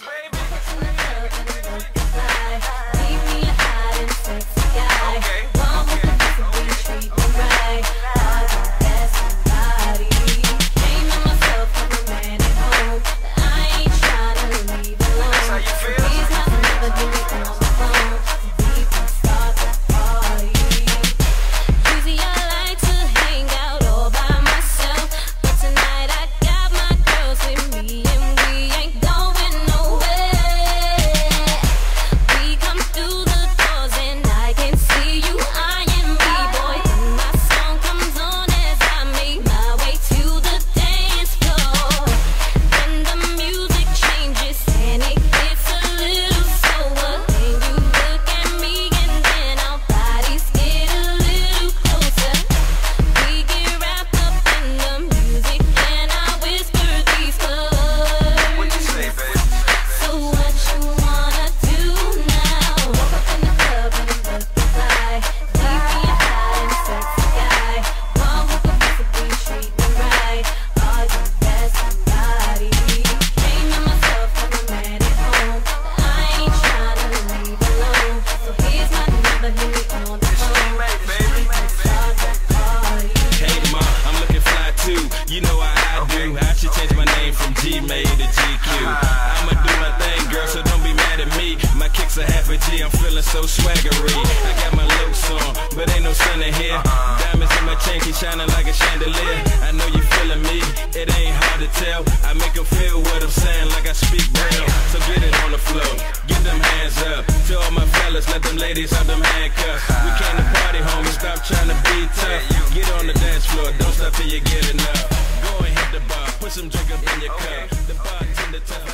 baby. You know how I do. I should change my name from Gmail to GQ. I'ma do my thing, girl, so don't be mad at me. My kicks are half a G, I'm feeling so swaggery. I got my looks on, but ain't no sun in here. Uh-huh. Diamonds in my chain keep shining like a chandelier. I know you feeling me, it ain't hard to tell. I make them feel what I'm saying like I speak real. So get it on the flow, get them hands up. To all my fellas, let them ladies have them handcuffs. We can't floor, don't stop till you get enough. Go and hit the bar, put some drink up in your cup. The bartender tells